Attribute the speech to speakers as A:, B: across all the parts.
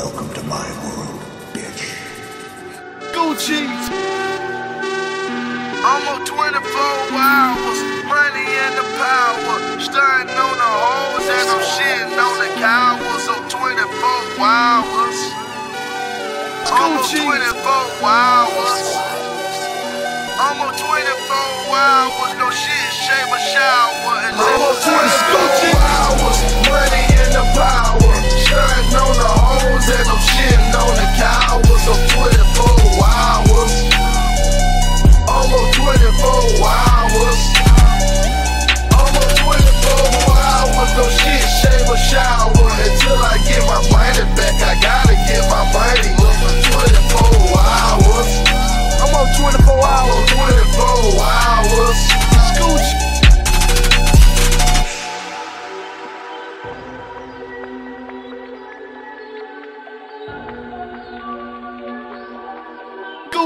A: Welcome to my world, bitch.
B: Gucci. Almost 24 hours, money and the power. Stunting on the hoes and I'm shitting on the cowards. So 24 hours. Almost 24 hours. Almost 24 hours, no shit, shave a shower. Almost 24 hours,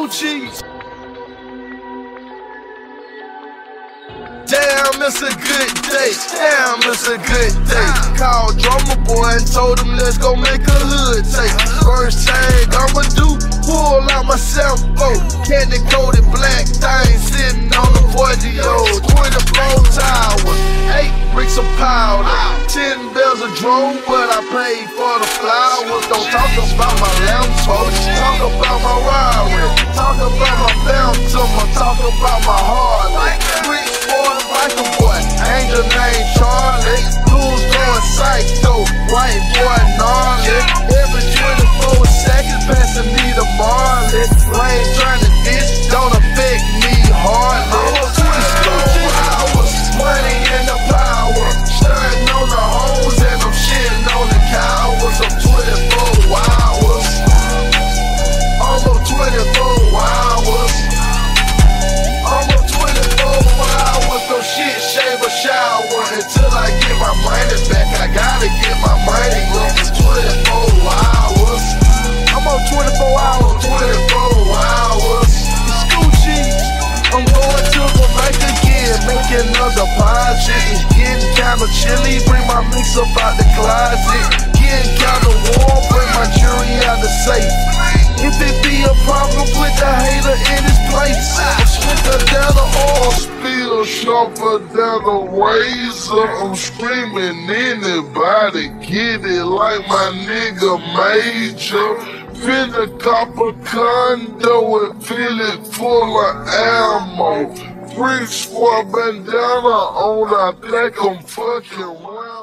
B: Gucci. Damn, it's a good day. Damn, it's a good day. Called Drumma Boy and told him let's go make a hood tape. First thing I'ma do, pull out my cell phone. Candy coated black drone, but I paid for the flowers. Don't talk about my Lambo. Talk about my Rari. Talk about my spill, sharper down the razor. I'm screaming, anybody get it like my nigga Major. Finna cop a condo and fill it full of ammo. Bricks for a bandana on, I think I'm fucking.